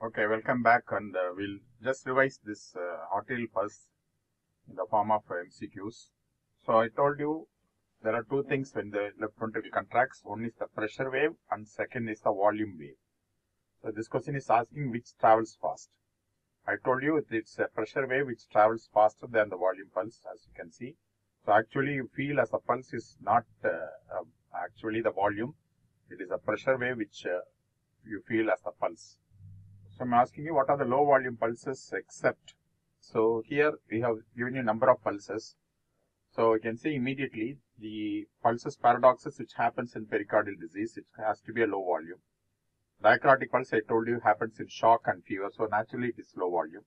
Okay, welcome back and uh, we'll just revise this uh, pulse in the form of uh, MCQs. So I told you there are two things when the left ventricle contracts. One is the pressure wave and second is the volume wave. So this question is asking which travels fast. I told you it's a pressure wave which travels faster than the volume pulse as you can see. So actually you feel as the pulse is not uh, uh, actually the volume. It is a pressure wave which uh, you feel as the pulse. So I'm asking you what are the low volume pulses except. So here we have given you number of pulses. So you can see immediately the pulsus paradoxus which happens in pericardial disease, it has to be a low volume. Dicrotic pulse I told you happens in shock and fever, so naturally it is low volume.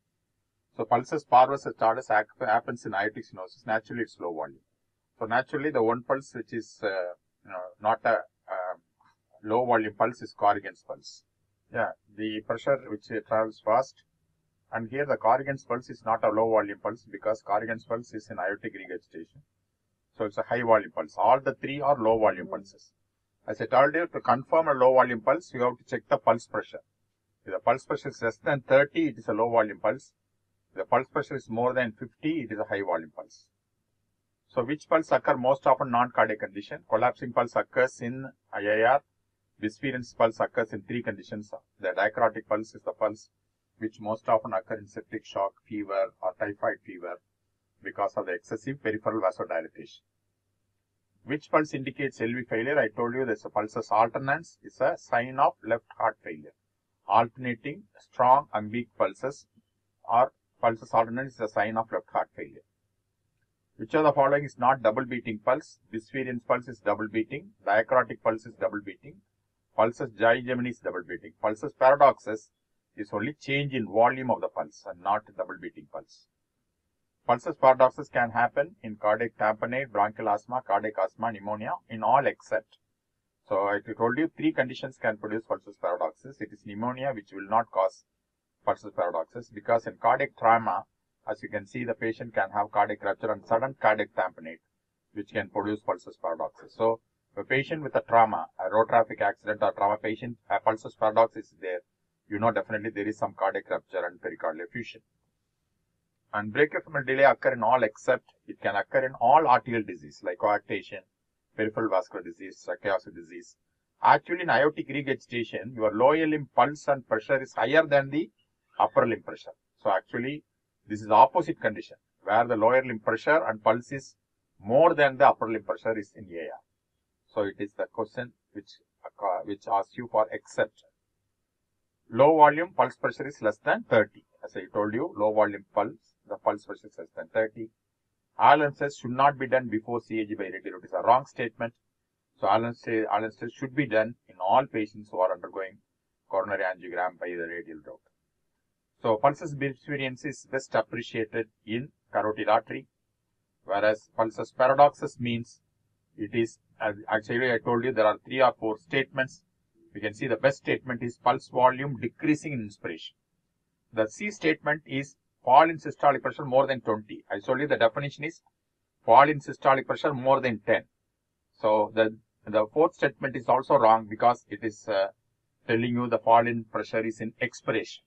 So pulsus parvus et tardus happens in aortic stenosis, naturally it's low volume. So naturally the one pulse which is uh, you know, not a uh, low volume pulse is Corrigan's pulse. Yeah, the pressure which travels fast. And here the Corrigan's pulse is not a low volume pulse because Corrigan's pulse is in aortic regurgitation. So it's a high volume pulse. All the three are low volume pulses. As I told you, to confirm a low volume pulse, you have to check the pulse pressure. If the pulse pressure is less than 30, it is a low volume pulse. If the pulse pressure is more than 50, it is a high volume pulse. So which pulse occur most often non-cardiac condition? Collapsing pulse occurs in IIR. Bisferiens pulse occurs in three conditions. The dicrotic pulse is the pulse which most often occur in septic shock, fever or typhoid fever because of the excessive peripheral vasodilatation. Which pulse indicates LV failure? I told you there's a pulsus alternans is a sign of left heart failure. Alternating strong and weak pulses or pulsus alternans is a sign of left heart failure. Which of the following is not double beating pulse? Bisferiens pulse is double beating. Dicrotic pulse is double beating. Pulsus bigeminus is double beating. Pulsus paradoxus is only change in volume of the pulse and not double beating pulse. Pulsus paradoxus can happen in cardiac tamponade, bronchial asthma, cardiac asthma, pneumonia, in all except. So I told you three conditions can produce pulsus paradoxus. It is pneumonia which will not cause pulsus paradoxus because in cardiac trauma, as you can see, the patient can have cardiac rupture and sudden cardiac tamponade, which can produce pulsus paradoxus. So a patient with a trauma, a road traffic accident or trauma patient, a pulsus paradoxus is there. You know definitely there is some cardiac rupture and pericardial effusion and brachiofemoral delay occur in all except it can occur in all arterial disease like coarctation, peripheral vascular disease, sarcoidosis disease. Actually, in aortic regurgitation, your lower limb pulse and pressure is higher than the upper limb pressure. So actually, this is opposite condition where the lower limb pressure and pulse is more than the upper limb pressure is in AR. So it is the question which uh, which asks you for except. Low volume pulse pressure is less than 30. As I told you, low volume pulse the pulse pressure is less than 30. Allen's test should not be done before CAG by radial route is a wrong statement. So Allen's test, Allen's test should be done in all patients who are undergoing coronary angiogram by the radial route. So pulsus bisferiens is best appreciated in carotid artery, whereas pulsus paradoxus means it is, actually I told you there are three or four statements. We can see the best statement is pulse volume decreasing in inspiration. The C statement is fall in systolic pressure more than 20. I told you the definition is fall in systolic pressure more than 10. So the the fourth statement is also wrong because it is uh, telling you the fall in pressure is in expiration.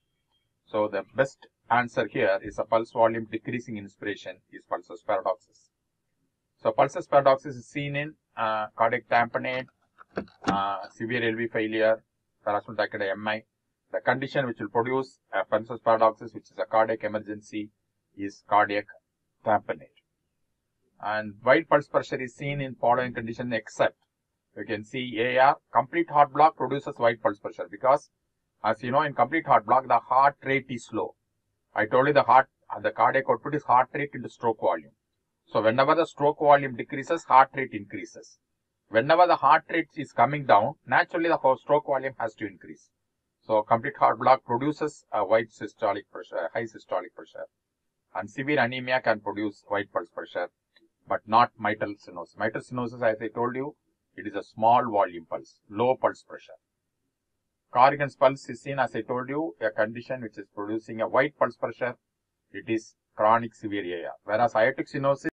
So the best answer here is a pulse volume decreasing in inspiration is pulsus paradoxus. So pulsus paradoxus is seen in uh, cardiac tamponade, uh, severe LV failure, tachycardia MI, the condition which will produce a pulsus paradoxus, which is a cardiac emergency, is cardiac tamponade. And wide pulse pressure is seen in following condition except you can see AR complete heart block produces wide pulse pressure because as you know in complete heart block the heart rate is slow. I told you the heart the cardiac output is heart rate into stroke volume. So whenever the stroke volume decreases, heart rate increases. Whenever the heart rate is coming down, naturally the stroke volume has to increase. So complete heart block produces a wide systolic pressure, high systolic pressure. And severe anemia can produce wide pulse pressure, but not mitral stenosis. Mitral stenosis, as I told you, it is a small volume pulse, low pulse pressure. Corrigan's pulse is seen, as I told you, a condition which is producing a wide pulse pressure. It is chronic severe AR. Whereas aortic stenosis